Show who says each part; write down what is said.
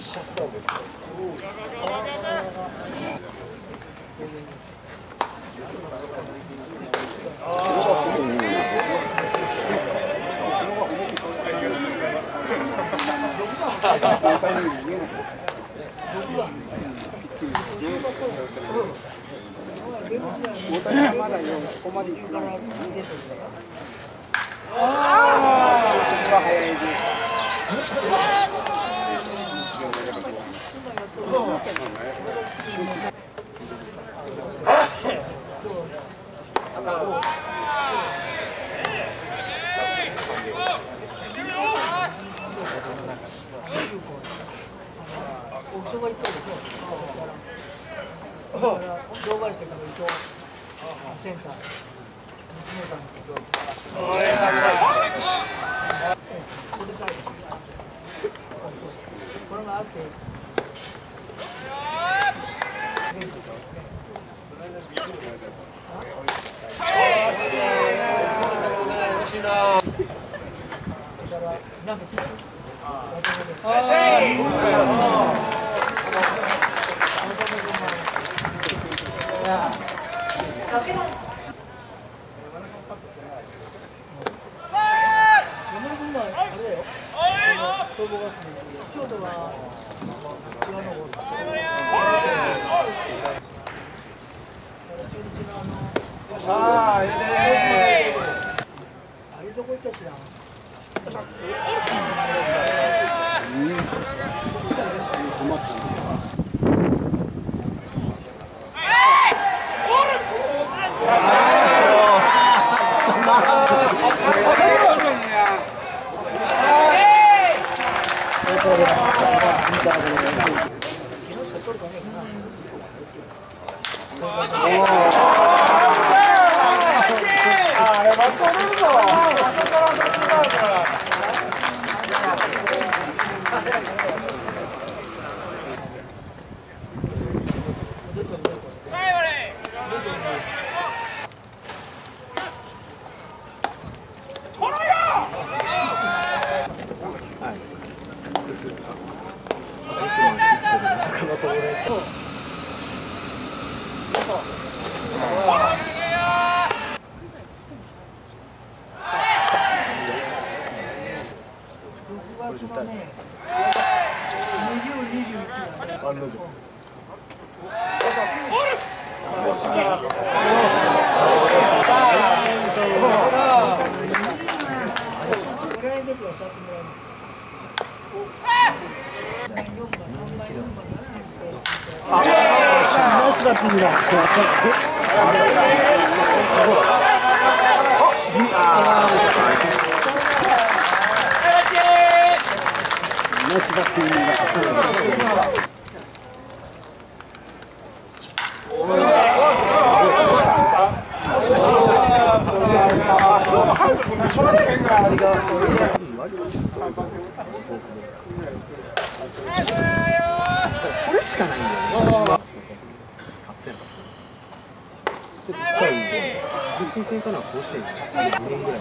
Speaker 1: しちゃったんですよ。大谷はまだここまで行くから。ああ、そこは早いです。
Speaker 2: センター娘たんですけどこれがあってなんか聞い。て山田君はあれだよ。東郷ガスですけど、京都は岩の方
Speaker 1: さあ、ええで
Speaker 2: あれどこ行ったっけな。
Speaker 1: 止まったの。あれ、まとめるぞ。
Speaker 2: 6月のね、20、21
Speaker 1: 案の定。
Speaker 2: もらえる時は座ってもらいます。
Speaker 1: ナイスバッティングだ。ナイスバッティングだ。それしかないんだよね。初先発。一回、阪神戦かな甲子園2年ぐらい。